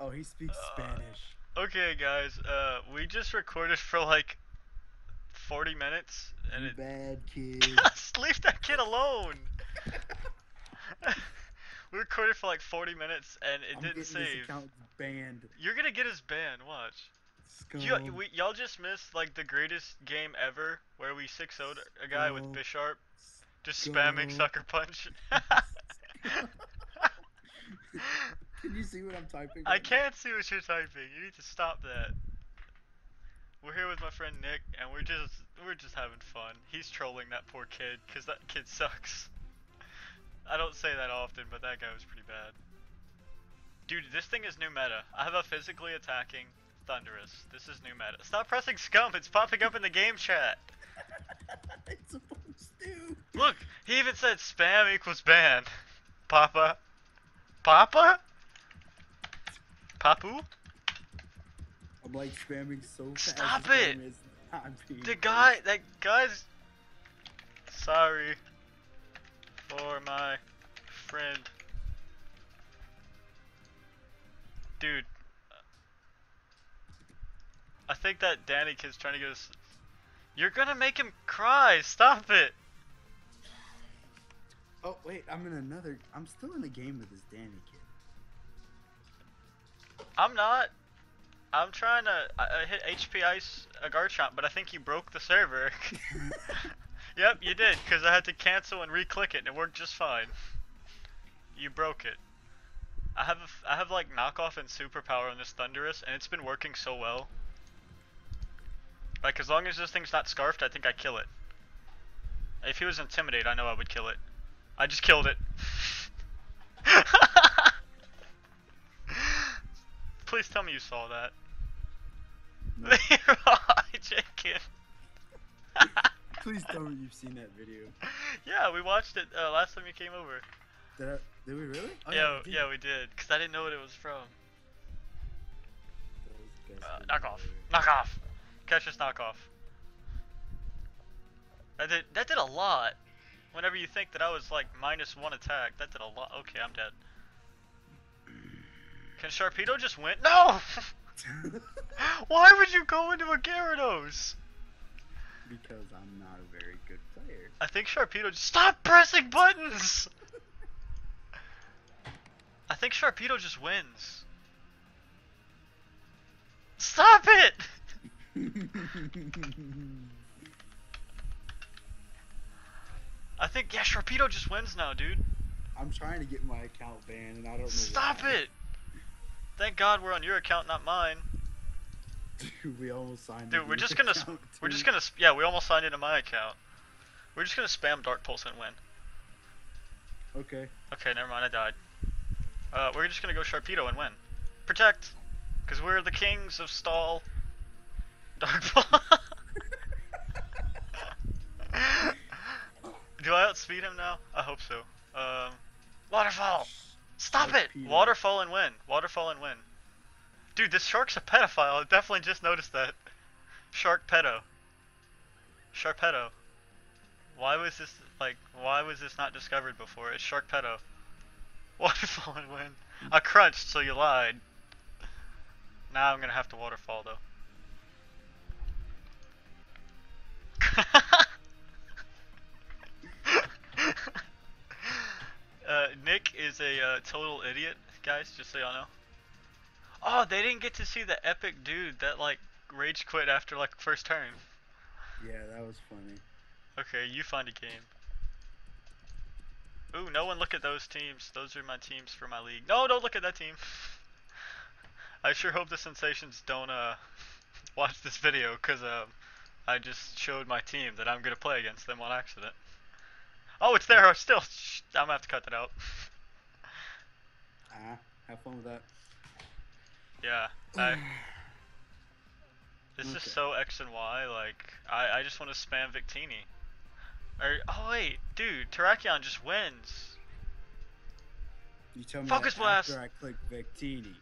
Oh, he speaks Uh, Spanish. Okay, guys. Uh, we just recorded for like 40 minutes, and You it. bad kid. Just leave that kid alone. we recorded for like 40 minutes, and it I'm didn't getting this save. account banned. You're gonna get his ban. Watch. You, we, y'all just missed like the greatest game ever, where we 6 0'd a guy with Bisharp, just spamming sucker punch. Can you see what I'm typing? I right now? can't see what you're typing. You need to stop that. We're here with my friend Nick, and we're just we're just having fun. He's trolling that poor kid because that kid sucks. I don't say that often, but that guy was pretty bad. Dude, this thing is new meta. I have a physically attacking Thundurus. This is new meta. Stop pressing scum. It's popping up in the game chat. it's supposed to. Look, he even said spam equals ban. Papa. Papa? Papu? I'm like spamming so fast. Stop it! game is not being The guy, that guy's. Sorry for my friend. Dude. I think that Danny kid's trying to get us. You're gonna make him cry! Stop it! Oh wait, I'm in another. I'm still in the game with this Danny kid. I'm not. I'm trying to I, I hit HP Ice a Garchomp, but I think you broke the server. yep, you did, because I had to cancel and re-click it, and it worked just fine. You broke it. I have a I have like knockoff and superpower on this Thundurus, and it's been working so well. Like as long as this thing's not scarfed, I think I kill it. If he was intimidate, I know I would kill it. I just killed it. Please tell me you saw that. No. Please tell me you've seen that video. yeah, we watched it uh, last time you came over. Did, I, did we really? Oh, yeah, we did. yeah, we did. Cause I didn't know what it was from. Uh, knock off. Knock off. Catch this knock off. That did that did a lot. Whenever you think that I was like minus one attack, that did a lot. Okay, I'm dead. Can Sharpedo just win? No! Why would you go into a Gyarados? because I'm not a very good player. I think Sharpedo just stop pressing buttons. I think Sharpedo just wins. Stop it! I think yeah, Sharpedo just wins now, dude. I'm trying to get my account banned, and I don't know. Stop why. it! Thank God we're on your account, not mine. Dude, we almost signed. Dude, we're just gonna we're just gonna yeah, we almost signed into my account. We're just gonna spam Dark Pulse and win. Okay. Okay, never mind, I died. Uh, we're just gonna go Sharpedo and win. Protect! Because we're the kings of stall. Dark Pulse. Do I outspeed him now? I hope so. Um, Waterfall! Stop it! Sharpedo. Waterfall and win. Waterfall and win. Dude, this shark's a pedophile. I definitely just noticed that. Shark pedo. Sharpedo. Why was this like? Why was this not discovered before? It's shark pedo. Waterfall and win. I crunched, so you lied. Now I'm gonna have to waterfall though. uh, Nick is a uh, total idiot, guys. Just so y'all know. Oh, they didn't get to see the epic dude that like rage quit after like first turn. Yeah, that was funny. Okay, you find a game. Ooh, no one look at those teams. Those are my teams for my league. No, don't look at that team. I sure hope the sensations don't uh watch this video because um I just showed my team that I'm gonna play against them on accident. Oh, it's there still. I'm gonna have to cut that out. Ah, have fun with that. Yeah, I, this Okay. is so X and Y. Like I, I just want to spam Victini. Or oh wait, dude, Terrakion just wins. You tell me Focus that blast. after I click Victini.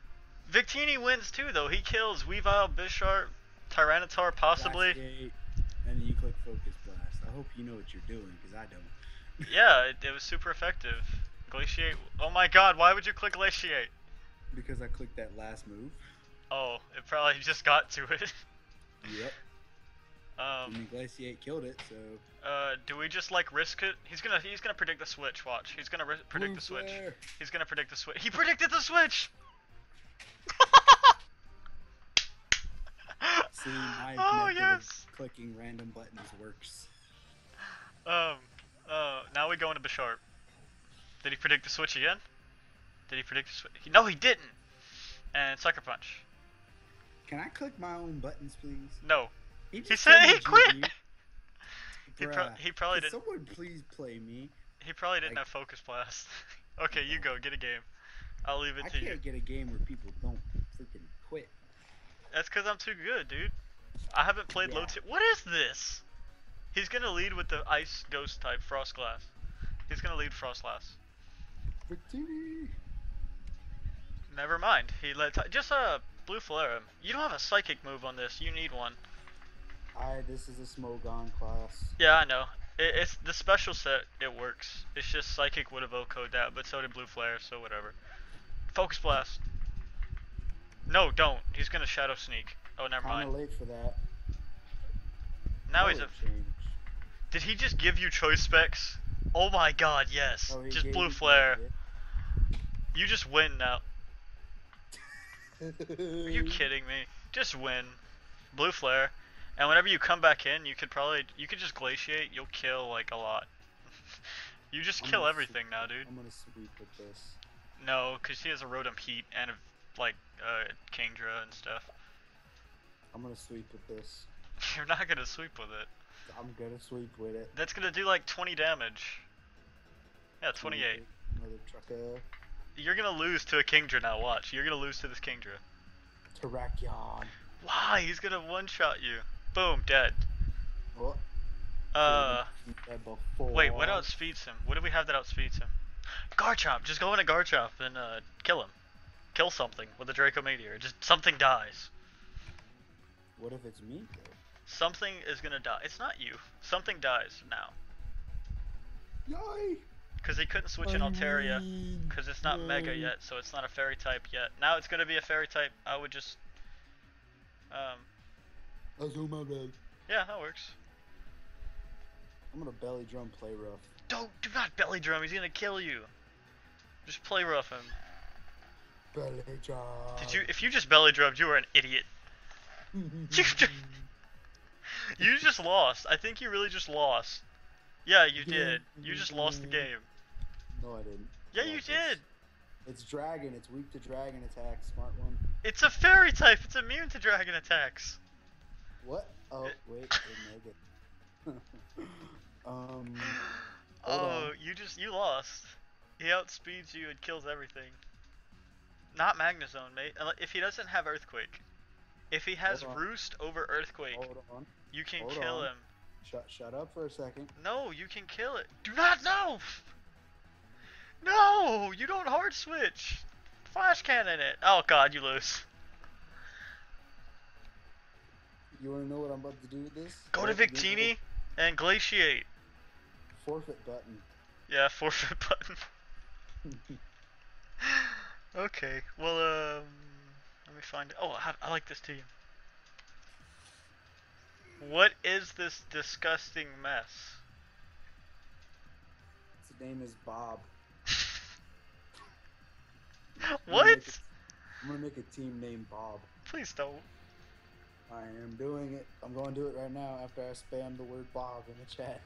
Victini wins too, though. He kills Weavile, Bisharp, Tyranitar, possibly. Blast and then you click Focus Blast. I hope you know what you're doing, because I don't. Yeah, it, it was super effective. Glaciate. Oh my god, why would you click Glaciate? Because I clicked that last move. Oh, it probably just got to it. Yep. I um, mean, Glaciate killed it, so. uh, do we just like risk it? He's gonna he's gonna predict the switch. Watch, he's gonna predict Blue the switch. flare. He's gonna predict the switch. He predicted the switch. See, my oh method yes. of clicking random buttons works. Um. Uh. Now we go into Bisharp. Did he predict the switch again? Did he predict the switch? No, he didn't. And sucker punch. Can I click my own buttons, please? No. He, He just said he quit. He, pro- he probably didn't. Someone please play me. He probably didn't like- have focus blast. okay, you go get a game. I'll leave it I to can't get a game where people don't freaking quit. That's because I'm too good, dude. I haven't played low Yeah. tier. What is this? He's gonna lead with the ice ghost type Froslass. He's gonna lead Froslass. Victory! Never mind. He let just uh blue flare him. You don't have a psychic move on this. You need one. I. This is a Smogon class. Yeah, I know. It, it's the special set. It works. It's just psychic would have code that, but so did blue flare. So whatever. Focus blast. No, don't. He's gonna shadow sneak. Oh, never Kinda mind. late for that. Now he's a. Change. Did he just give you choice specs? Oh my god, yes. Oh, just blue flare. You just win now. Are you kidding me? Just win. Blue flare. And whenever you come back in, you could probably you could just glaciate, you'll kill like a lot. you just I'm kill everything now, dude. I'm gonna sweep with this. No, cuz he has a Rotom Heat and a, like uh Kingdra and stuff. I'm gonna sweep with this. You're not going to sweep with it. I'm gonna sweep with it. That's going to do like 20 damage. Yeah, 28. Another trucker. You're going to lose to a Kingdra now, watch. You're going to lose to this Kingdra. Terrakion. Why? He's going to one-shot you. Boom, dead. Oh, Uh. Wait, what outspeeds him? What do we have that outspeeds him? Garchomp! Just go in into Garchomp and uh, kill him. Kill something with a Draco Meteor. Just something dies. What if it's me though? Something is gonna die. It's not you. Something dies now. Yay! Because he couldn't switch in Altaria. Because it's not Mega yet, so it's not a Fairy type yet. Now it's gonna be a Fairy type. I would just. Um, Azumarill. yeah, that works. I'm gonna belly drum play rough. Don't, do not belly drum. He's gonna kill you. Just play rough him. Belly drum. Did you? If you just belly drummed, you were an idiot. You ju- You just lost. I think you really just lost. Yeah, you did. You just lost the game. No, I didn't. Yeah, you did. It's dragon. It's weak to dragon attack. Smart one. It's a fairy type. It's immune to dragon attacks. What? Oh, It- wait. Um. Oh, on. you just you lost. He outspeeds you and kills everything. Not Magnezone, mate. If he doesn't have Earthquake. If he has Roost over Earthquake, Hold on. You can hold kill on. him. Shut. Shut up for a second. No, you can kill it. Do not know. No, you don't hard switch. Flash cannon it. Oh god, you lose. You wanna know what I'm about to do with this? Go to What? You know- Victini and glaciate. Forfeit button. Yeah, forfeit button. okay, well, um, let me find it. Oh, I, I like this team. What is this disgusting mess? His name is Bob. I'm gonna what? a- I'm gonna make a team named Bob. Please don't. I am doing it. I'm going to do it right now after I spam the word Bob in the chat.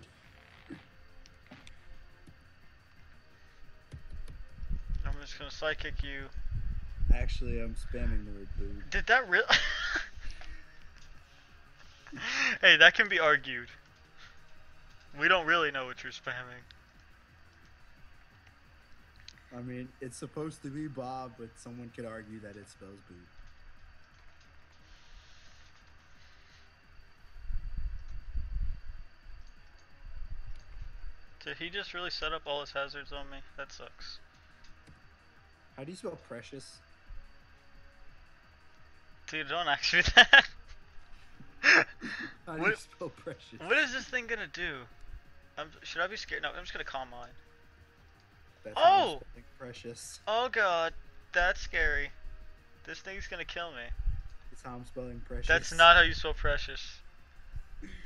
I'm just gonna psychic you. Actually, I'm spamming the word boob. Did that really? hey, that can be argued. We don't really know what you're spamming. I mean, it's supposed to be Bob, but someone could argue that it spells boob. Did he just really set up all his hazards on me? That sucks. How do you spell precious? Dude, don't ask me that. How do you spell precious? what is this thing gonna do? I'm, should I be scared? No, I'm just gonna calm mind. That's Oh! precious. Oh god. That's scary. This thing's gonna kill me. That's how I'm spelling precious. That's not how you spell precious.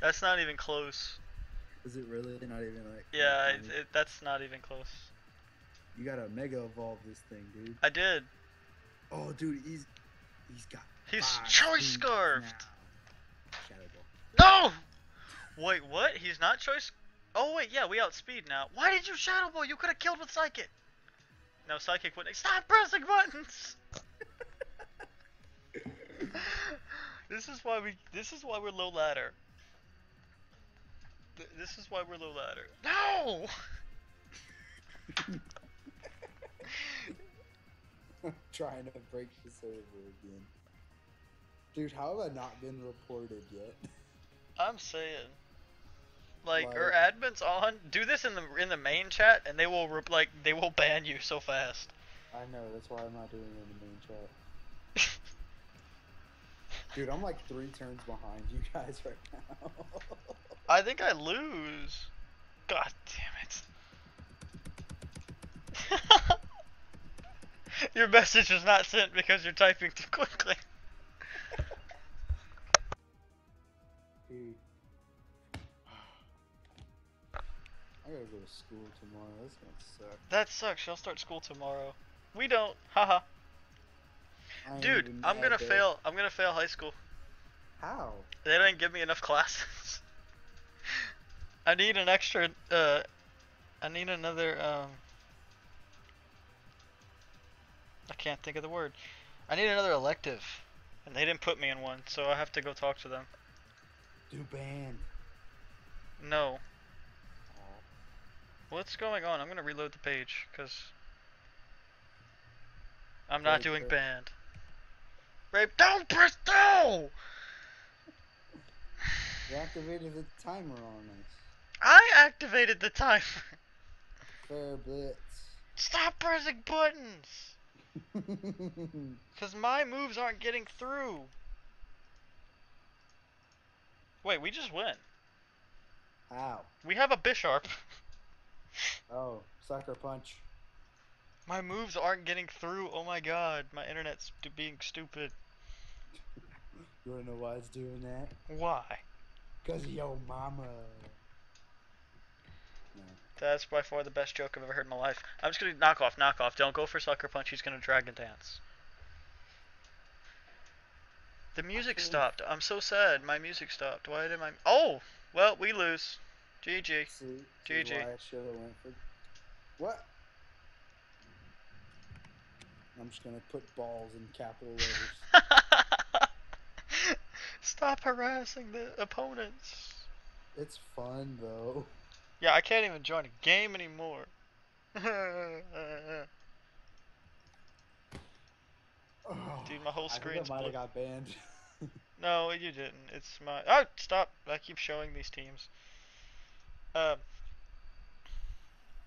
That's not even close. Is it really not even like? Yeah, it, it, that's not even close. You gotta mega evolve this thing, dude. I did. Oh, dude, he's he's got. He's choice speeds scarfed. now. No! Wait, what? He's not choice. Oh wait, yeah, we outspeed now. Why did you Shadow Ball? You could have killed with Psychic. No, Psychic wouldn't. Stop pressing buttons. this is why we. This is why we're low ladder. Th- This is why we're low ladder. No! Trying to break the server again. Dude, how have I not been reported yet? I'm saying. Like, Like- our admins on do this in the in the main chat, and they will re- like they will ban you so fast. I know, that's why I'm not doing it in the main chat. Dude, I'm like three turns behind you guys right now. I think I lose. God damn it. Your message was not sent because you're typing too quickly. Dude. I gotta go to school tomorrow. That's gonna suck. That sucks. She'll start school tomorrow. We don't. Haha. Dude, I'm gonna though. fail. I'm gonna fail high school. How? They didn't give me enough classes. I need an extra. Uh, I need another. Um. I can't think of the word. I need another elective, and they didn't put me in one, so I have to go talk to them. Do band. No. Oh, What's going on? I'm gonna reload the page because I'm not Right doing there. band. Rape! Don't press no! you activated the timer on it. I activated the timer. Flare blitz. Stop pressing buttons. Cause my moves aren't getting through. Wait, we just win. How? We have a Bisharp. Oh, sucker punch. My moves aren't getting through. Oh my god, my internet's being stupid. You wanna know why it's doing that? Why? Cause of yo mama. No. That's by far the best joke I've ever heard in my life. I'm just gonna knock off, knock off. Don't go for sucker punch. He's gonna dragon dance. The music stopped. I'm so sad. My music stopped. Why did my? Oh, well, we lose. GG. See, see GG. why I should have went for. What? I'm just gonna put balls in capital letters. Stop harassing the opponents. it's fun though. Yeah, I can't even join a game anymore. Dude, my whole I think I might have got banned. no, you didn't. It's my. Oh, stop! I keep showing these teams. Um.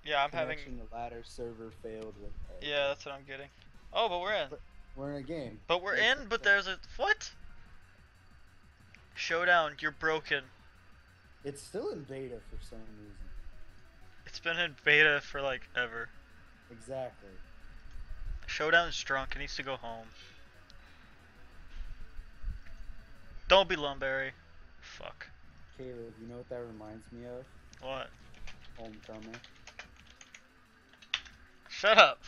Yeah, I'm having. To ladder server failed with. Yeah, that's what I'm getting. Oh, but we're in. We're in a game. But we're in. But there's a what? Showdown. You're broken. It's still in beta for some reason. It's been in beta for like ever. Exactly. Showdown's drunk. He needs to go home. Don't be Lumberry. Fuck. Caleb, you know what that reminds me of? What? Homecoming. Shut up.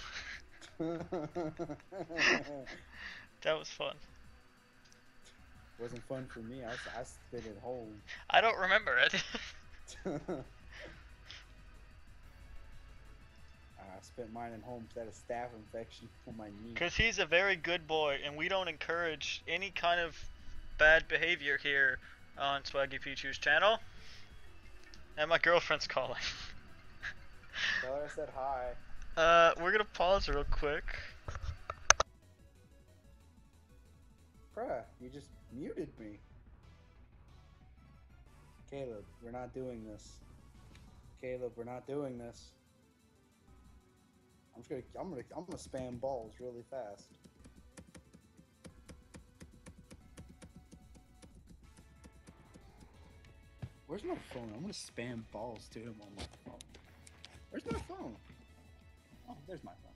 That was fun. Wasn't fun for me. I spent it home. I don't remember it. I spent mine at home had a staph infection on my knee. Because he's a very good boy, and we don't encourage any kind of bad behavior here on Swaggy Pichu's channel. And my girlfriend's calling. Tell her I said hi. uh, we're gonna pause real quick. Bruh, you just muted me. Caleb, we're not doing this. Caleb, we're not doing this. I'm just gonna, I'm gonna, I'm gonna spam balls really fast. Where's my phone? I'm gonna spam balls to him on my phone. Where's my phone? Oh, there's my phone.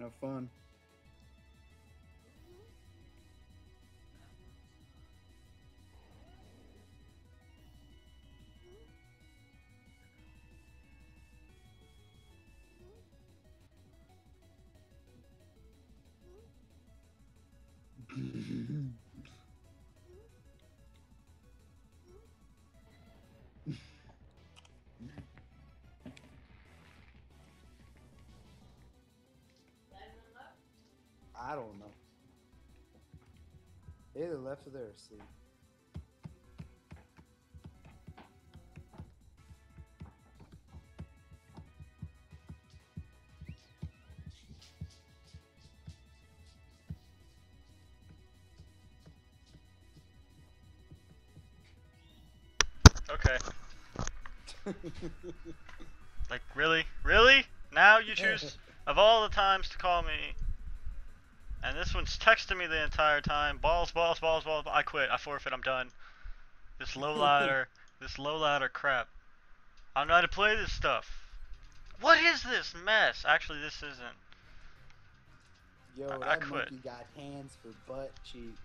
Have fun. don't know. They either left or they're asleep. Okay. Like, really? Really? Now you choose, of all the times to call me, and this one's texting me the entire time. Balls, balls, balls, balls. I quit. I forfeit. I'm done. This low ladder, this low ladder crap. I don't know how to play this stuff. What is this mess? Actually, this isn't. Yo, I- I that quit. monkey got hands for butt cheeks.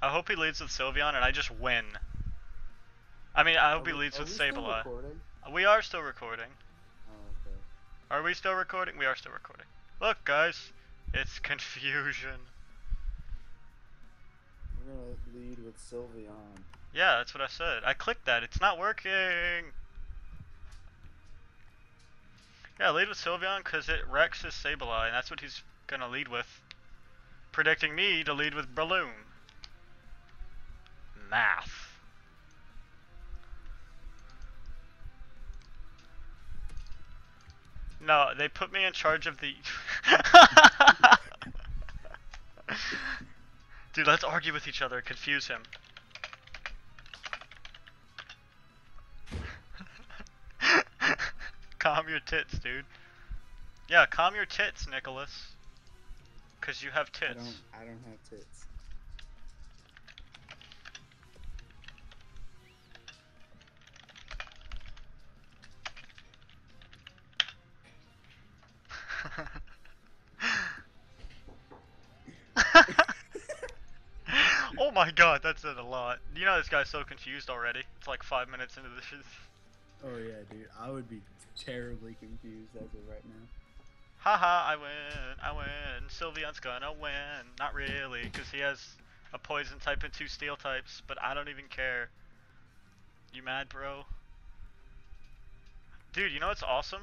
I hope he leads with Sylveon and I just win. I mean, I hope he leads with we Sableye. We are still recording. Oh, okay. Are we still recording? We are still recording. Look, guys, it's confusion. We're gonna lead with Sylveon. Yeah, that's what I said. I clicked that. It's not working. Yeah, lead with Sylveon because it wrecks his Sableye, and that's what he's gonna lead with. Predicting me to lead with Balloon. Math. No, they put me in charge of the. Dude, let's argue with each other, confuse him. calm your tits, dude. Yeah, calm your tits, Nicholas. Cause you have tits. I don't. I don't have tits. Oh my god, that said a lot. You know this guy's so confused already. It's like five minutes into this. Oh yeah, dude. I would be terribly confused as of right now. Haha, I win, I win. Sylveon's gonna win. Not really, because he has a poison type and two steel types, but I don't even care. You mad, bro? Dude, you know what's awesome?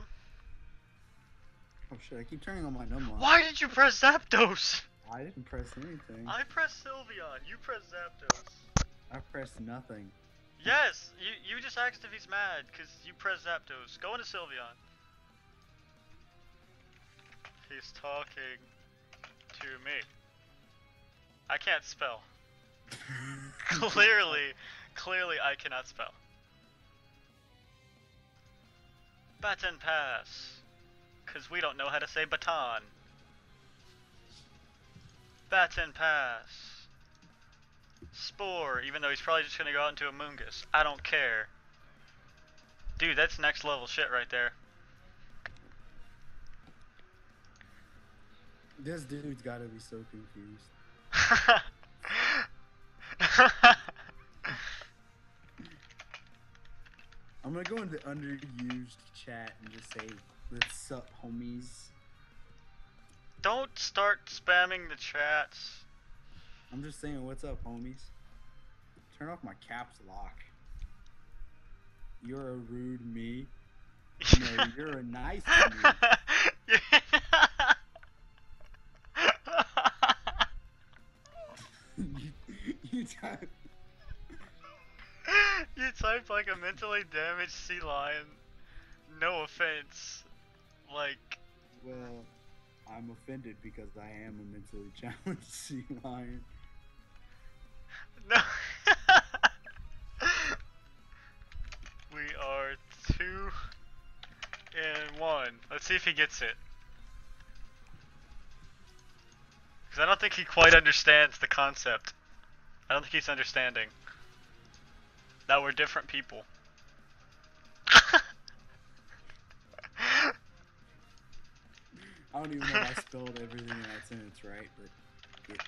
Oh shit! I keep turning on my number. Why did you press Zapdos? I didn't press anything. I pressed Sylveon, you pressed Zapdos. I pressed nothing. Yes, you you just asked if he's mad because you pressed Zapdos. Go into Sylveon. He's talking to me. I can't spell. clearly, clearly I cannot spell. Baton pass. Cause we don't know how to say baton. Baton pass. Spore, even though he's probably just gonna go out into a Moongus. I don't care. Dude, that's next level shit right there. This dude's gotta be so confused. I'm gonna go into the underused chat and just say, "What's up, homies?" Don't start spamming the chats. I'm just saying, "What's up, homies?" Turn off my caps lock. You're a rude me. No, you're a nice me. you, you type, you type like a mentally damaged sea lion. No offense. Like, well, I'm offended because I am a mentally challenged sea lion. no. we are two and one. Let's see if he gets it. Because I don't think he quite understands the concept. I don't think he's understanding that we're different people. I don't even know if I spelled everything in that sentence right, but it,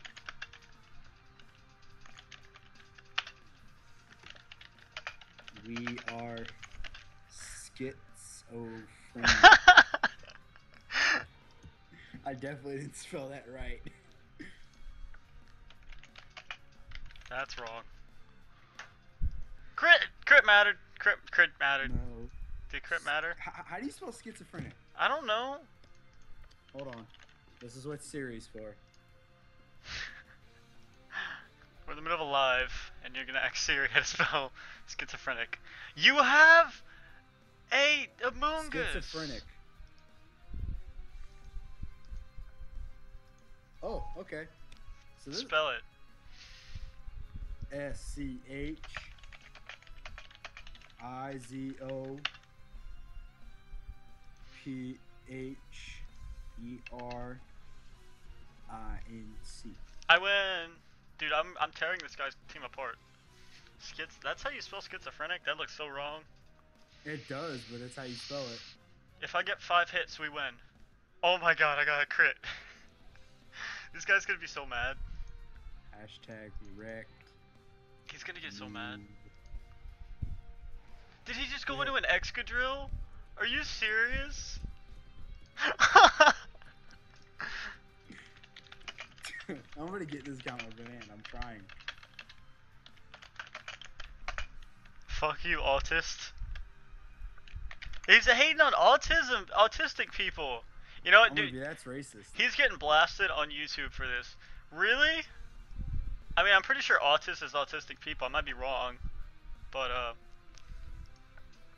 we are schizophrenic. I definitely didn't spell that right. That's wrong. Crit! Crit mattered. Crit, crit mattered. No. Did crit matter? H- how do you spell schizophrenic? I don't know. Hold on. This is what Siri's for. We're in the middle of a live, and you're gonna ask Siri how to spell schizophrenic. You have a Among Us. Schizophrenic. Oh, okay. So this Spell it. S C H I Z O P H E R I N C. I win, dude. I'm I'm tearing this guy's team apart. Schiz. That's how you spell schizophrenic. That looks so wrong. It does, but that's how you spell it. If I get five hits, we win. Oh my god, I got a crit. this guy's gonna be so mad. Hashtag wrecked. He's gonna get so mad. Did he just go Yeah. into an excadrill? Are you serious? I'm gonna get this guy with banana. I'm trying. Fuck you, autist. He's hating on autism, autistic people. You know what, gonna dude? be, that's racist. He's getting blasted on YouTube for this. Really? I mean, I'm pretty sure autist is autistic people. I might be wrong, but uh,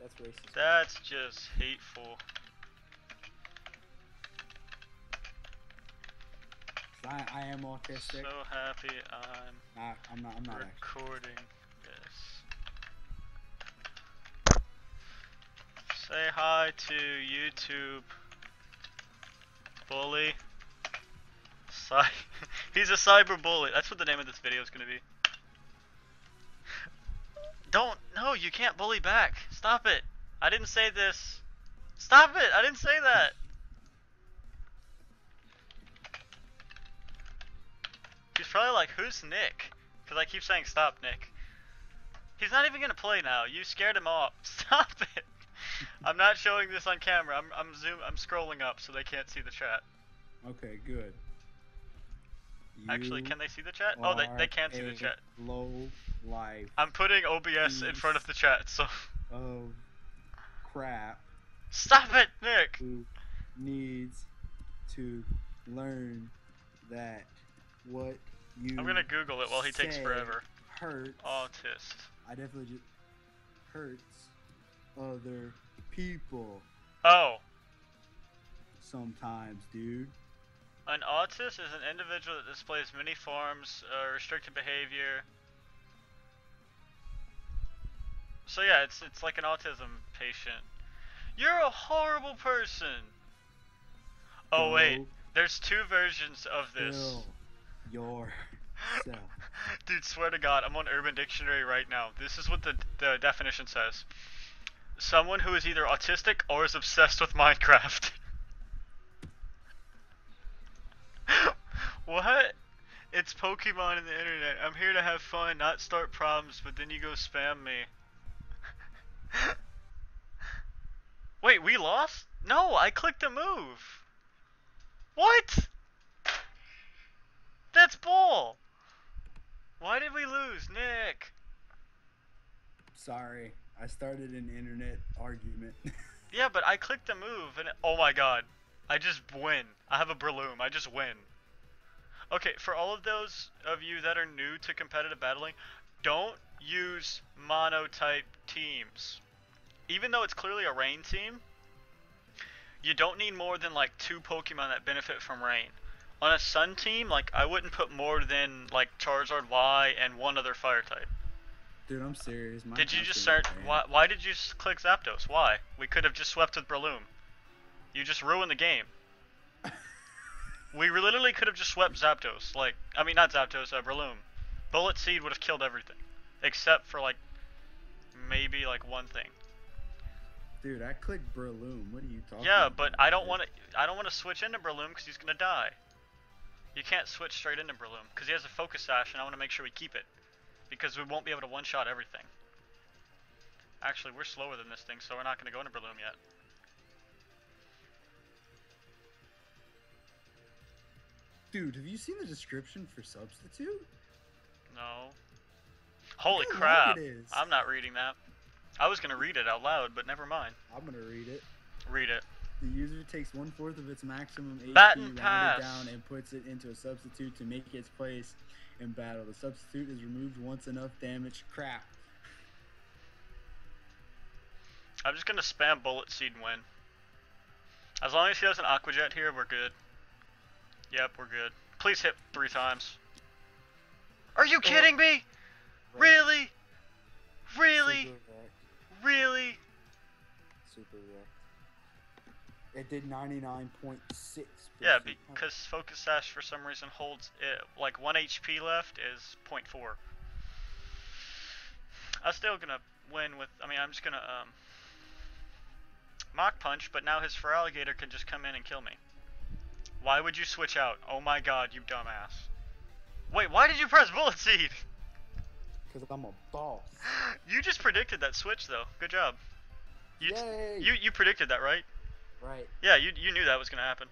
That's racist. that's just hateful. I, I am autistic. So happy I'm Nah, I'm not. I'm not. Actually. recording this. Say hi to YouTube, bully. Cy- He's a cyber bully. That's what the name of this video is gonna be. Don't. No, you can't bully back. Stop it. I didn't say this. Stop it. I didn't say that. He's probably like, who's Nick? Because I keep saying, stop, Nick. He's not even gonna play now. You scared him off. Stop it. I'm not showing this on camera. I'm I'm zoom. I'm scrolling up so they can't see the chat. Okay, good. Actually, can they see the chat? Oh, they they can see the chat. Low life I'm putting OBS in front of the chat. So Oh, crap stop it, Nick. who needs to learn that what you I'm gonna Google it while he takes forever. hurts. Autist. I definitely just hurts other people Oh, sometimes, dude. an autist is an individual that displays many forms of restricted behavior. So yeah, it's it's like an autism patient. You're a horrible person. Oh wait, there's two versions of this. Dude, swear to God, I'm on Urban Dictionary right now. This is what the the definition says. Someone who is either autistic or is obsessed with Minecraft. what? It's Pokemon in the internet. I'm here to have fun, not start problems, but then you go spam me. Wait, we lost? No, I clicked a move. What? That's bull. Why did we lose, Nick? Sorry, I started an internet argument. Yeah, but I clicked the move and oh my god. I just win. I have a Breloom. I just win. Okay, for all of those of you that are new to competitive battling, don't use monotype teams. Even though it's clearly a rain team, you don't need more than like two Pokemon that benefit from rain. On a sun team, like I wouldn't put more than like Charizard Y and one other fire type. Dude, I'm serious. My Did you just start? Why, why did you click Zapdos? Why? We could have just swept with Breloom. You just ruined the game. We literally could have just swept Zapdos. Like, I mean, not Zapdos, uh, Breloom. Bullet Seed would have killed everything, except for like maybe like one thing. Dude, I clicked Breloom. What are you talking Yeah, about? but I don't want to. I don't want to switch into Breloom because he's gonna die. You can't switch straight into Breloom because he has a focus sash, and I want to make sure we keep it because we won't be able to one shot everything. Actually, we're slower than this thing, so we're not gonna go into Breloom yet. Dude, have you seen the description for substitute? No. Holy crap! I'm not reading that. I was gonna read it out loud, but never mind. I'm gonna read it. Read it. The user takes one fourth of its maximum HP, rounded down, and puts it into a substitute to make its place in battle. The substitute is removed once enough damage. Crap. I'm just gonna spam bullet seed and win. As long as he has an aqua jet here, we're good. Yep, we're good. Please hit three times. Are you kidding me? Really? Really? Super. Really? Super wrecked. It did 99.6. Yeah, because Focus Sash for some reason holds it, like 1 HP left is 0.4. I'm still gonna win with, I mean, I'm just gonna, um, Mach Punch, but now his Feraligatr can just come in and kill me. Why would you switch out? Oh my god, you dumbass. Wait, why did you press Bullet Seed? Because I'm a boss. You just predicted that switch though. Good job. You, Yay! you you predicted that, right? Right. Yeah, you you knew that was gonna happen.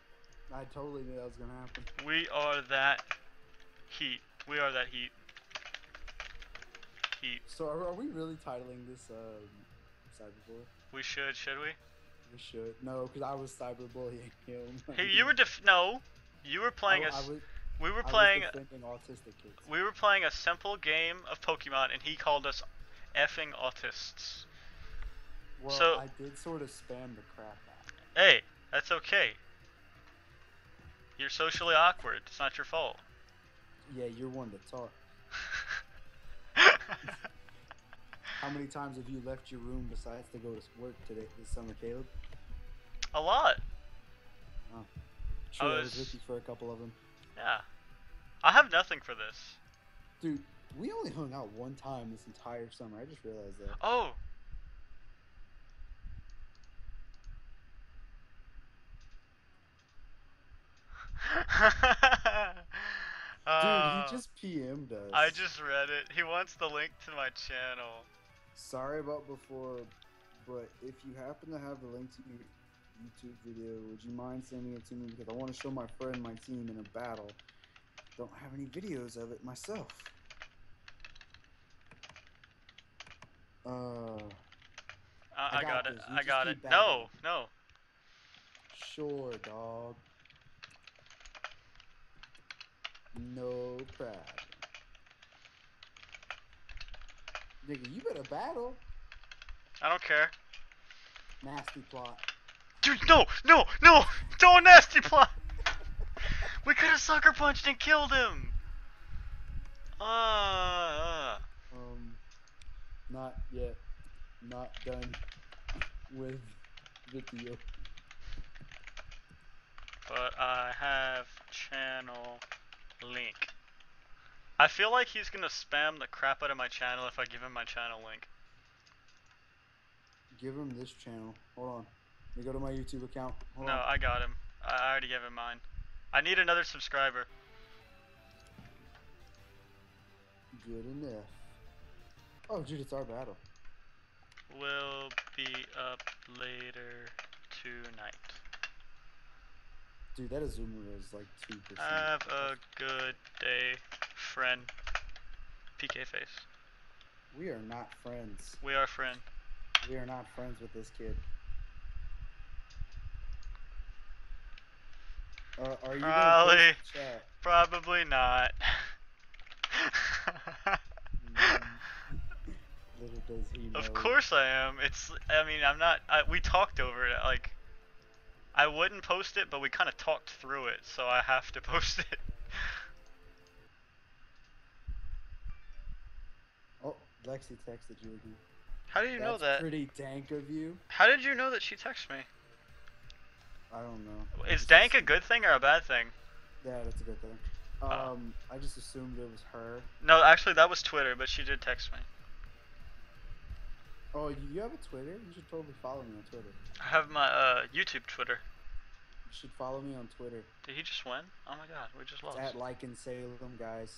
I totally knew that was gonna happen. We are that heat. We are that heat. Heat. So are, are we really titling this um, cyberbully? We should, should we? We should. No, because I was cyberbullying him. Hey, you were def- no. You were playing I, a. I s- was, we were playing. autistic kids. We were playing a simple game of Pokemon, and he called us effing autists. Well, so- I did sort of spam the crap. Hey, that's okay. You're socially awkward. It's not your fault. Yeah, you're one to talk. How many times have you left your room besides to go to work today this summer, Caleb? a lot. Sure, I was was- with you for a couple of them. Yeah. I have nothing for this. Dude, we only hung out one time this entire summer. I just realized that. Oh. Dude, Uh, he just PM'd us. I just read it. He wants the link to my channel. Sorry about before, but if you happen to have the link to your YouTube video, would you mind sending it to me? Because I want to show my friend my team in a battle. Don't have any videos of it myself. Uh, Uh, I I, got got, it. I got it. No, no. sure, dog. No problem. Nigga, you better battle. I don't care. Nasty plot. Dude, no, no, no! Don't nasty plot! we could have sucker punched and killed him! Uh, Um, not yet. Not done with video. but I have channel link. I feel like he's gonna spam the crap out of my channel if I give him my channel link. Give him this channel. Hold on. Let me go to my YouTube account. Hold no, on. I got him. I I already gave him mine. I need another subscriber. Good enough. Oh, dude, it's our battle. We'll be up later tonight. Dude, that Azumarill is like 2%. Have a good day, friend. PK face. We are not friends. We are friend. We are not friends with this kid. Uh, are you Probably. chat? Probably not. Mm, Little does he know. of course I am. It's. I mean, I'm not. I, we talked over it. Like, I wouldn't post it, but we kind of talked through it, so I have to post it. Oh, Lexi texted you again. How do you know that? pretty dank of you. How did you know that she texted me? I don't know. Is dank a good thing or a bad thing? Yeah, that's a good thing. Oh. Um, I just assumed it was her. No, actually, that was Twitter, but she did text me. Oh, you have a Twitter? You should totally follow me on Twitter. I have my uh, YouTube Twitter. You should follow me on Twitter. Did he just win? Oh my god, we just It's lost. at Lycan Salem, guys.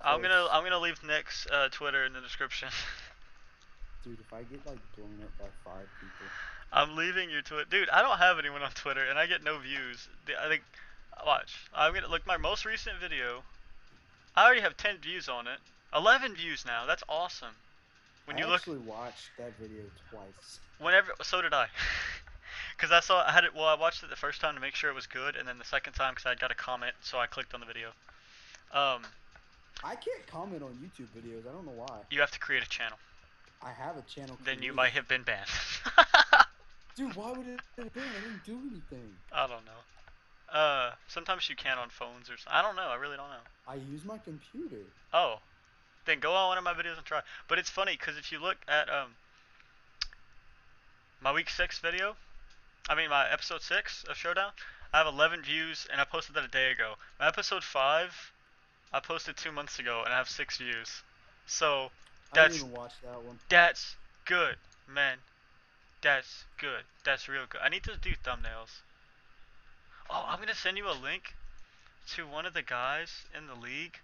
I'm, I'm gonna. I'm gonna leave Nick's uh, Twitter in the description. Dude, if I get like blown up by five people, I'm leaving your Twitter, dude. I don't have anyone on Twitter, and I get no views. I think, watch. I'm gonna look my most recent video. I already have 10 views on it. 11 views now. That's awesome. When I you look, actually watched that video twice. whenever, so did I. Cause I saw I had it. Well, I watched it the first time to make sure it was good, and then the second time because I got a comment, so I clicked on the video. Um, I can't comment on YouTube videos. I don't know why. you have to create a channel. I have a channel. Then you might have been banned. Dude, why would it have been? I didn't do anything. I don't know. Uh, sometimes you can on phones or something. I don't know. I really don't know. I use my computer. Oh, then go on one of my videos and try. But it's funny because if you look at um my week six video, I mean my episode six of Showdown, I have 11 views and I posted that a day ago. My episode five, I posted two months ago and I have six views. So I That's- didn't even watch that one. that's good, man. That's good. That's real good. I need to do thumbnails. Oh, I'm gonna send you a link to one of the guys in the league.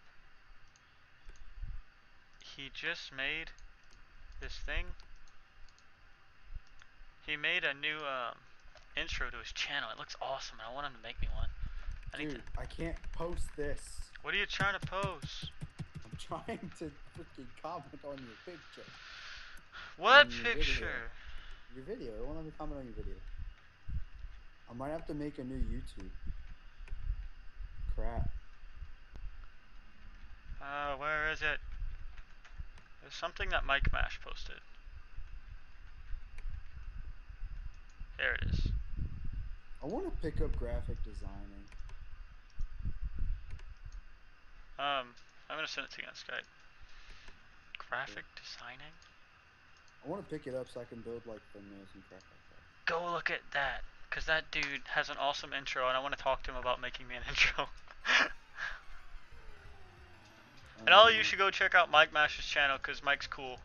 He just made this thing. He made a new um, intro to his channel. It looks awesome. and I want him to make me one. I need Dude, to. I can't post this. What are you trying to post? I'm trying to freaking comment on your picture. What your video. picture? Your video. It won't let me comment on your video. I might have to make a new YouTube. Crap. Uh, where is it? There's something that Mike Mash posted. There it is. I want to pick up graphic designing. Um, I'm gonna send it to you on Skype. Graphic designing? I want to pick it up so I can build like thumbnails and crap like that. Go look at that, cause that dude has an awesome intro, and I want to talk to him about making me an intro. And all you should go check out Mike Mash's channel, cause Mike's cool,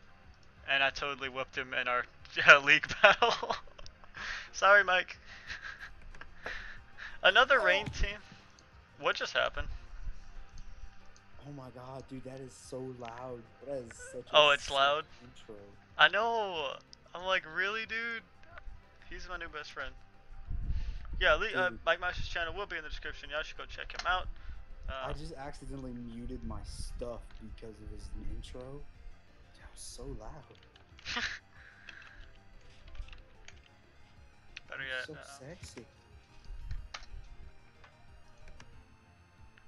and I totally whooped him in our uh, league battle. Sorry, Mike. Another rain team. What just happened? Oh my god, dude, that is so loud. That is such a Oh, it's loud? Intro. I know. I'm like, really, dude? He's my new best friend. Yeah, Le- uh, Mike Mash's channel will be in the description. Y'all should go check him out. Uh, I just accidentally muted my stuff because of his intro. That was so loud. better yet, so uh, sexy.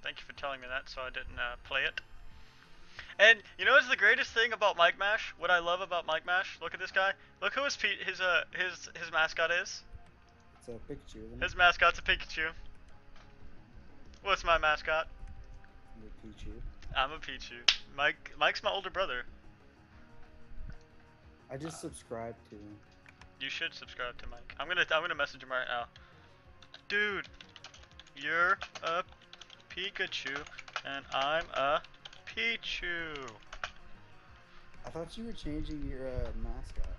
thank you for telling me that, so I didn't uh, play it. And you know what's the greatest thing about Mike Mash? What I love about Mike Mash? Look at this guy. Look who his his uh his his mascot is. It's a picture, isn't His mascot's a Pikachu. What's my mascot? The Pichu. I'm a Pichu. Mike Mike's my older brother. I just subscribed to him. You should subscribe to Mike. I'm gonna I'm gonna message him right now. Dude, you're a Pikachu and I'm a Pichu. I thought you were changing your uh, mascot.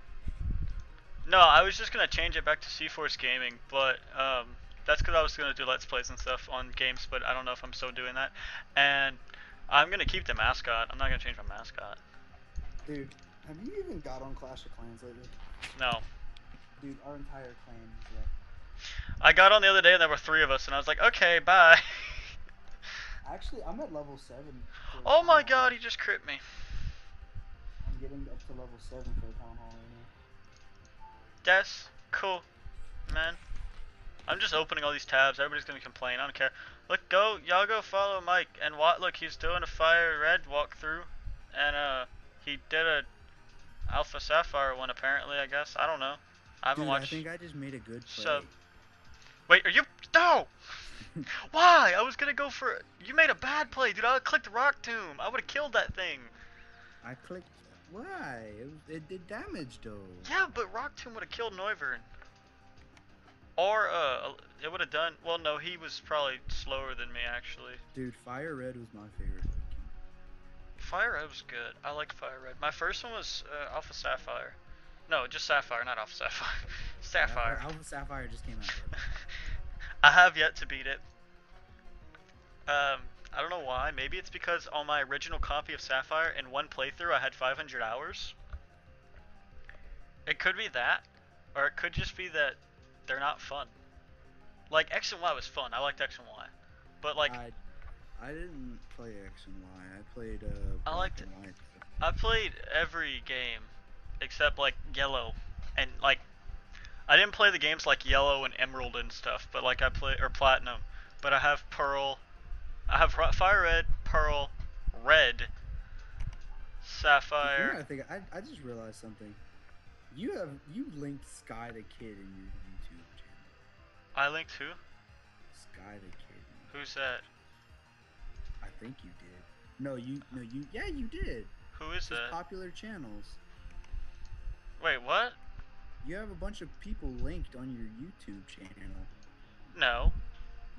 No, I was just gonna change it back to C-Force Gaming, but um, that's because I was gonna do Let's Plays and stuff on games, but I don't know if I'm still doing that. And I'm gonna keep the mascot. I'm not gonna change my mascot. Dude, have you even got on Clash of Clans lately? No. Dude, our entire clan is left. I got on the other day and there were three of us, and I was like, okay, bye. Actually, I'm at level 7. oh my god, he just crit me. I'm getting up to level 7 for Town Hall right now. That's cool, man. I'm just opening all these tabs. Everybody's gonna complain. I don't care. Look, go, y'all go follow Mike. And what? Look, he's doing a fire red walkthrough, and uh, he did a alpha sapphire one apparently. I guess I don't know. I haven't Dude, watched. I think I just made a good play. So- Wait, are you? No. Why? I was gonna go for. You made a bad play, dude. I clicked Rock Tomb. I would have killed that thing. I clicked. Why? It, it did damage though. Yeah, but Rock Tomb would have killed Noivern. Or uh, it would have done. Well, no, he was probably slower than me actually. Dude, Fire Red was my favorite. Fire Red was good. I like Fire Red. My first one was uh, Alpha Sapphire. No, just Sapphire, not Alpha Sapphire. Sapphire. Alpha Sapphire just came out. I have yet to beat it. Um, I don't know why. Maybe it's because on my original copy of Sapphire, in one playthrough, I had 500 hours. It could be that, or it could just be that they're not fun. Like X and Y was fun. I liked X and Y, but like I, I didn't play X and Y. I played uh. I liked and it. white. I played every game except like Yellow and like I didn't play the games like Yellow and Emerald and stuff, but like I play or Platinum. But I have Pearl, I have Fire Red, Pearl, Red, You know, Sapphire. I think I, I just realized something. You have you linked Sky the Kid in your. I linked who? Sky the Kid. Who's that? I think you did. No, you no you yeah you did. Who is Just that? popular channels. Wait, what? You have a bunch of people linked on your YouTube channel. No.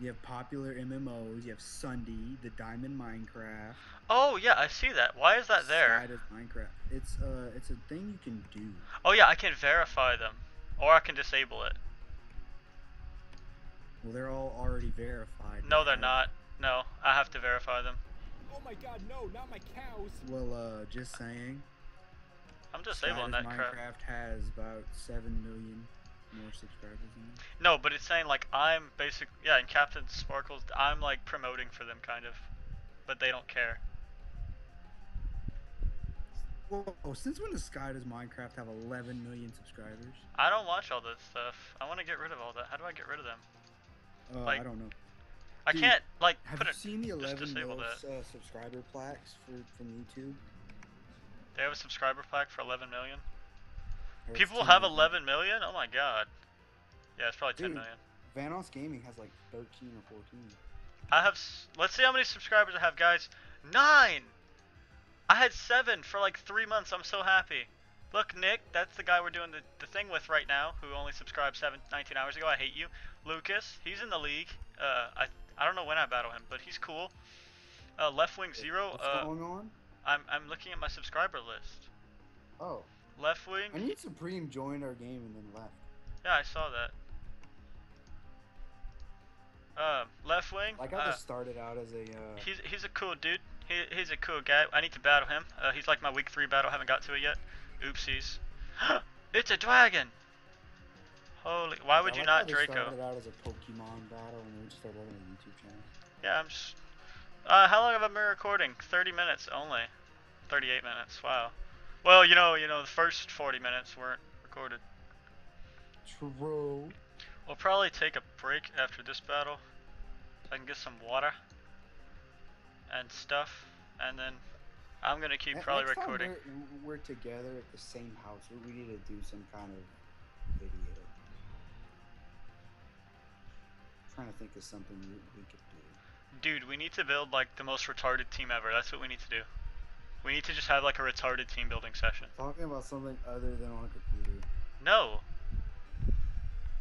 You have popular MMOs. You have SSundee, the Diamond Minecart. Oh yeah, I see that. Why is that there? Sky does Minecraft. It's uh, it's a thing you can do. Oh yeah, I can verify them, or I can disable it. Well, they're all already verified. No, they're because- not. No, I have to verify them. Oh my god, no, not my cows. Well, uh, just saying. I'm Sky disabling does that crap. Minecraft has about seven million more subscribers than. No, but it's saying like I'm basic. Yeah, and Captain Sparkles, I'm like promoting for them kind of, but they don't care. Whoa! Since when does Sky does Minecraft have 11 million subscribers? I don't watch all this stuff. I want to get rid of all that. How do I get rid of them? Uh, Like, I don't know. I Dude, can't like Have put you it. seen the just 11 disable most uh, subscriber plaques for from YouTube? They have a subscriber plaque for 11 million. Or People 10 have million. 11 million? Oh my god. Yeah, it's probably 10 Dude. million. Vanoss Gaming has like 13 or 14. I have. Let's see how many subscribers I have, guys. Nine. I had seven for like three months. I'm so happy. Look, Nick, that's the guy we're doing the, the thing with right now, who only subscribed seven, 19 hours ago. I hate you. Lucas, he's in the league. Uh, I I don't know when I battle him, but he's cool. Uh, Left Wing Zero. What's Uh, going on? I'm I'm looking at my subscriber list. Oh, Left Wing. I need Supreme joined our game and then left. Yeah, I saw that. Um, Left Wing. Like I uh, just started out as a. Uh, He's he's a cool dude. He, he's a cool guy. I need to battle him. Uh, he's like my week three battle. Haven't got to it yet. Oopsies. it's a dragon. Holy! Why would you like not Draco? started out as a Pokemon battle and we just started a YouTube channel. Yeah, I'm just. Uh, how long have I been recording? 30 minutes only. 38 minutes. Wow. Well, you know, you know, the first 40 minutes weren't recorded. True. We'll probably take a break after this battle. I can get some water and stuff, and then I'm gonna keep probably next recording. We're, we're together at the same house. We, need to do some kind of video. trying to think of something we, we could do. Dude, we need to build like the most retarded team ever. That's what we need to do. We need to just have like a retarded team building session. Talking about something other than on a computer. No.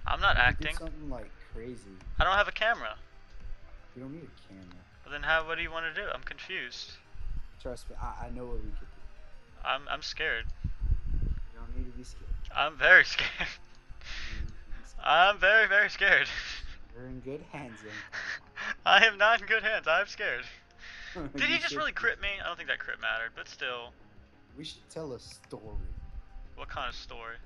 I'm not We could do acting. something like crazy. I don't have a camera. You don't need a camera. Well, then how? What do you want to do? I'm confused. Trust me, I, I know what we could do. I'm I'm scared. You don't need to be scared. I'm very scared. You need to be scared. I'm very very scared. You're in good hands, I am not in good hands. I'm scared. Did he just really crit me? I don't think that crit mattered, but still. We should tell a story. What kind of story?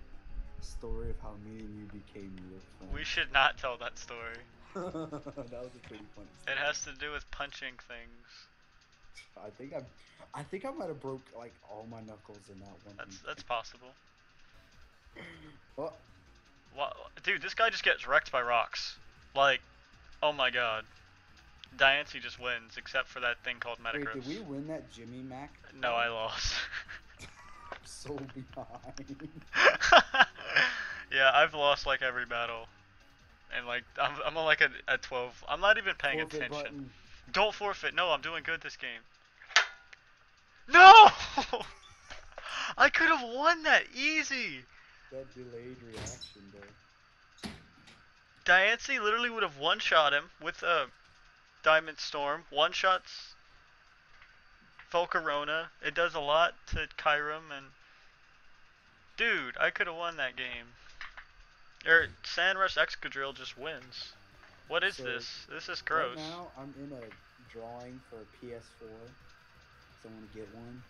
Story of how me and you became real friends. We should not tell that story. that was a pretty funny. It has to do with punching things. I think I, I think I might have broke like all my knuckles in that one. That's that's possible. Well, Wha dude, this guy just gets wrecked by rocks. Like, oh my god. Diancie just wins, except for that thing called wait, Metagross. did we win that Jimmy Mac? No, I lost. I'm so behind. yeah, I've lost like every battle. And like, I'm, I'm on like a, a 12. I'm not even paying attention. button. Don't forfeit. No, I'm doing good this game. No! I could have won that easy. That delayed reaction, though. Diancie literally would have one shot him with a Diamond Storm. One shots. Volcarona. It does a lot to Kyurem and dude, I could have won that game. Or Sand Rush Excadrill just wins. What is So, this? This is gross. Right now, I'm in a drawing for a PS4. Someone to get one.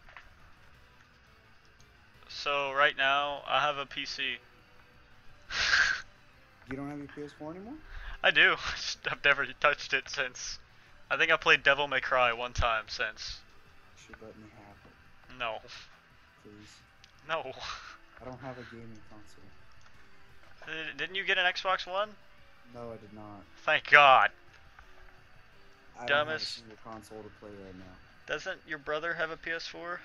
So right now I have a PC. You don't have your PS4 anymore? I do. I've never touched it since. I think I played Devil May Cry one time since. You should let me have it, No. please. No. I don't have a gaming console. Didn't you get an Xbox One? No, I did not. Thank God. I don't have a Dumbest. console to play right now. Doesn't your brother have a PS4?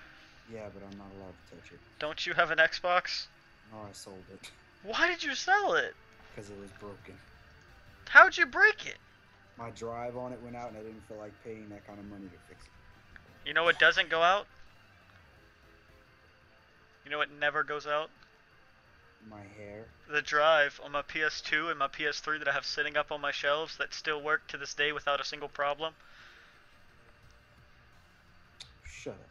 Yeah, but I'm not allowed to touch it. Don't you have an Xbox? No, I sold it Why did you sell it? because it was broken. How'd you break it? My drive on it went out, and I didn't feel like paying that kind of money to fix it. You know what doesn't go out? You know what never goes out? My hair. The drive on my PS2 and my PS3 that I have sitting up on my shelves that still work to this day without a single problem. Shut up.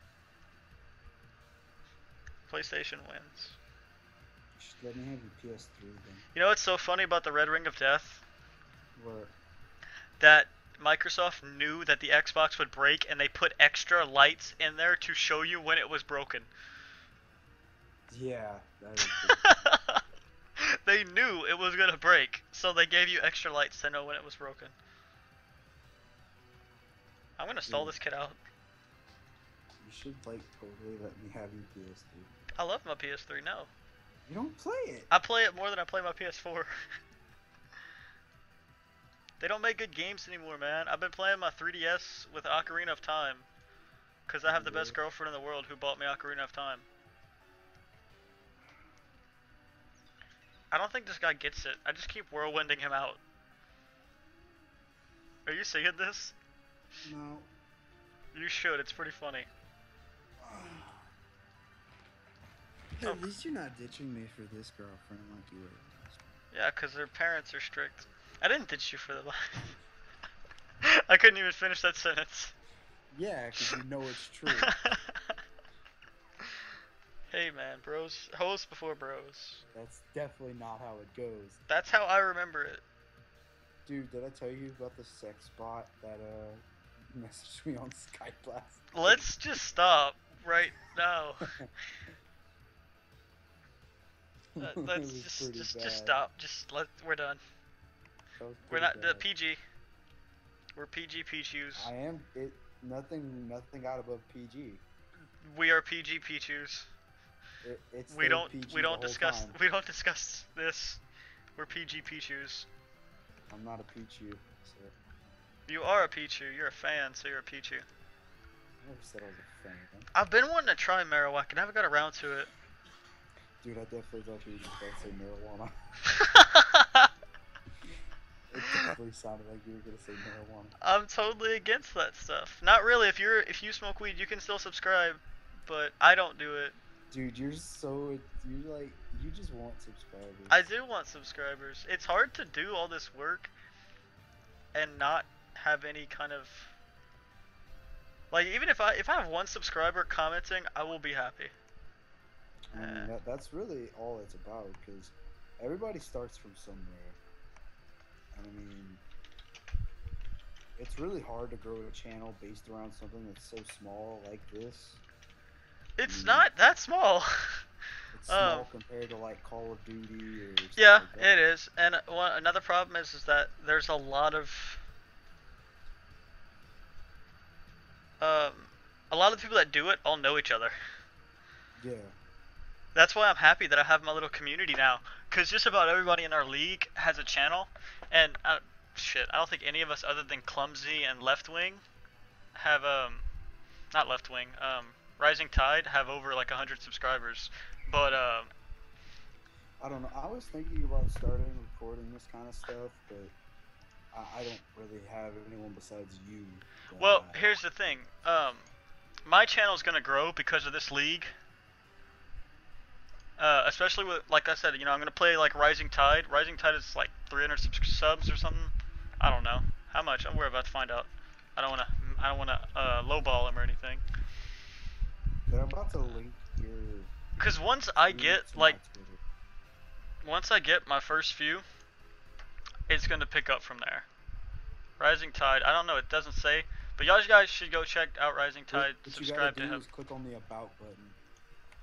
PlayStation wins. You should let me have your PS3 then. You know what's so funny about the Red Ring of Death? Where That Microsoft knew that the Xbox would break and they put extra lights in there to show you when it was broken. Yeah, that is. they knew it was gonna break, so they gave you extra lights to know when it was broken. I'm gonna stall hmm. this kid out. you should like totally let me have your PS3. I love my PS3 now. You don't play it. I play it more than I play my PS4. they don't make good games anymore, man. I've been playing my 3DS with Ocarina of Time. Because I have the best girlfriend in the world who bought me Ocarina of Time. I don't think this guy gets it. I just keep whirlwinding him out. Are you seeing this? No. You should. It's pretty funny. Hey, Oh. At least you're not ditching me for this girlfriend like you were last one. Yeah, because their parents are strict. I didn't ditch you for the life. I couldn't even finish that sentence. Yeah, because you know it's true. hey man, bros, host before bros. That's definitely not how it goes. That's how I remember it. Dude, did I tell you about the sex bot that uh messaged me on Skype last? Let's just stop right now. Uh, Let's just just bad. just stop. Just let we're done. We're not the. PG. We're PG Pichus. I am it. Nothing, nothing out above PG. We are PG Pichus. It, it's We don't PG we don't discuss time. we don't discuss this. We're PG Pichus. I'm not a Pichu. So You are a Pichu. You're a fan, so you're a Pichu. I never said I was a fan. I've been wanting to try Marowak and I haven't got around to it. Dude, I definitely thought you were just about to say marijuana. It definitely sounded like you were gonna say marijuana. I'm totally against that stuff. Not really. If you're if you smoke weed, you can still subscribe, but I don't do it. Dude, you're so you like you just want subscribers. I do want subscribers. It's hard to do all this work and not have any kind of like even if I if I have one subscriber commenting, I will be happy. I mean, that, that's really all it's about because everybody starts from somewhere. I mean, it's really hard to grow a channel based around something that's so small like this. It's not that small. It's small Um, compared to like Call of Duty or. yeah, like it is. And one, another problem is is that there's a lot of um a lot of the people that do it all know each other. Yeah. That's why I'm happy that I have my little community now. Cause just about everybody in our league has a channel, and I, shit, I don't think any of us other than Clumsy and Left Wing have um, not Left Wing, um, Rising Tide have over like hundred subscribers. But um, I don't know. I was thinking about starting recording this kind of stuff, but I, I don't really have anyone besides you. well, I- here's the thing. Um, my channel is gonna grow because of this league. Uh, especially with, like I said, you know, I'm gonna play like Rising Tide. Rising Tide is like 300 subs- subs or something. I don't know how much. I'm we're about to find out. I don't wanna, I don't wanna uh, lowball him or anything. But I'm about to link your. Cause once I get like once I get my first few, it's gonna pick up from there. Rising Tide. I don't know. It doesn't say, but y'all guys should go check out Rising What- Tide. what you subscribe gotta to do him. is click on the about button.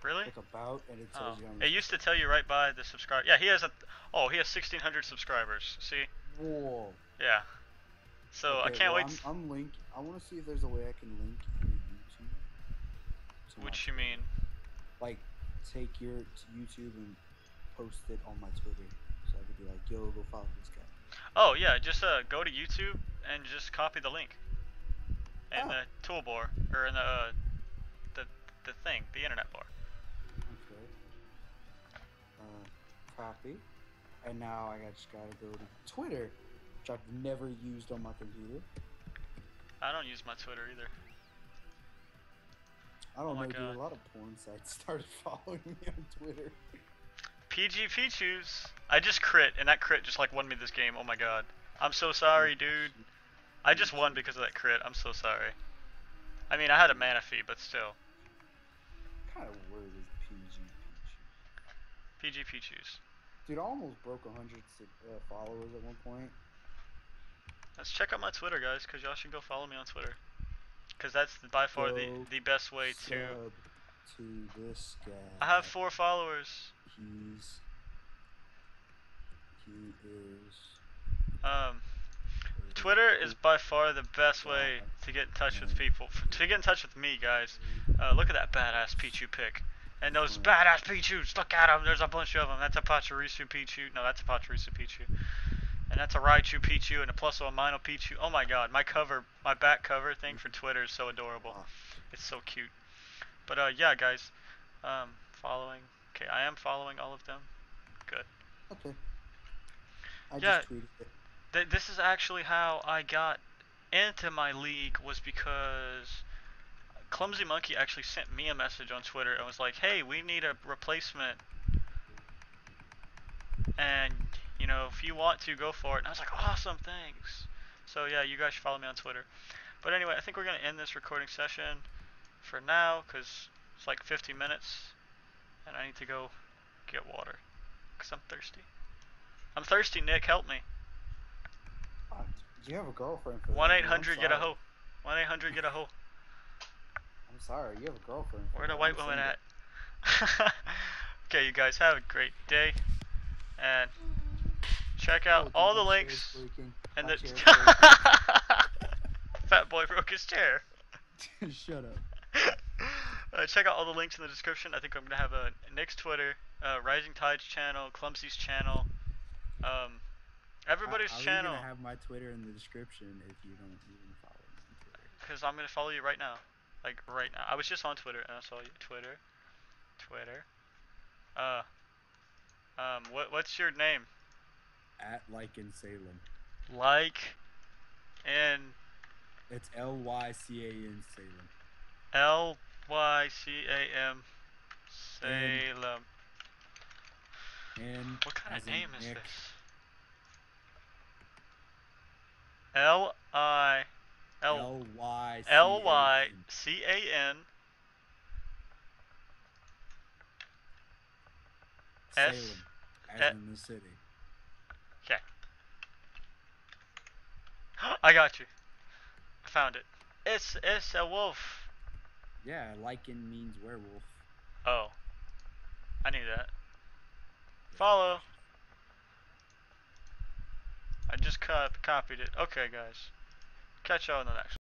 Really? Click about, and it Oh. tells you It used to tell you right by the subscribe. Yeah, he has a. Oh, he has 1,600 subscribers. See? Whoa. Yeah. So I can't well, wait. I'm, I'm link. I want to see if there's a way I can link what you mean? Like, take your YouTube and post it on my Twitter, so I could be like, "Yo, go follow this guy." Oh yeah, just uh, go to YouTube and just copy the link in Oh. the toolbar or in the uh, the the thing, the internet bar. Okay. Uh, copy. And now I got- just gotta go to Twitter, which I've never used on my computer. I don't use my Twitter either. I don't Oh my know, dude. God. A lot of porn sites started following me on Twitter. PG Pichus. I just crit, and that crit just like won me this game. Oh my god. I'm so sorry, dude. I just won because of that crit. I'm so sorry. I mean, I had a Manaphy, but still. What kind of word is PG PG Peach? Pichus. Dude, I almost broke 100 uh, followers at one point. Let's check out my Twitter, guys, because y'all should go follow me on Twitter. Because that's by far the, the best way to. To this guy. I have four followers. He's. He is. Um, Twitter is by far the best way to get in touch with people. To get in touch with me, guys, uh, look at that badass Pichu pick. And those badass Pichus, look at them. There's a bunch of them. That's a Pachirisu Pichu. No, that's a Pachirisu Pichu. And that's a Raichu Pichu and a plus one Mino Pichu. Oh my god, my cover, my back cover thing for Twitter is so adorable. It's so cute. But uh, yeah, guys, um, following. Okay, I am following all of them. Good. Okay. I Yeah. just tweeted it. Th- this is actually how I got into my league was because Clumsy Monkey actually sent me a message on Twitter and was like, "Hey, we need a replacement, and you know if you want to, go for it." And I was like, "Awesome, thanks." So yeah, you guys should follow me on Twitter. But anyway, I think we're gonna end this recording session for now because it's like 50 minutes, and I need to go get water because I'm thirsty. I'm thirsty, Nick. Help me. Uh, you have a girlfriend 1 800 get a hoe. One eight hundred get a hoe. I'm sorry, you have a girlfriend. Where the white woman at? okay, you guys have a great day, and check out Oh, all the my chair is links. And the chair is breaking. fat boy broke his chair. Shut up. uh, check out all the links in the description. I think I'm gonna have a Nick's Twitter, uh, Rising Tides channel, Clumsy's channel, um, everybody's I, I'm channel. gonna have my Twitter in the description if you don't even follow me on Twitter. Because I'm gonna follow you right now. Like right now. I was just on Twitter and I saw you. Twitter. Twitter. Uh. Um. What What's your name? At Lycan Salem. Like. And It's L Y C A N Salem. L Y C A M. Salem. And What kind of name is Nick, this? L I L Y L Y C A N S- Salem, as in the city. I got you. I found it. It's it's a wolf. Yeah, lycan means werewolf. Oh. I knew that. Follow. I just cop- copied it. Okay, guys. Catch y'all in the next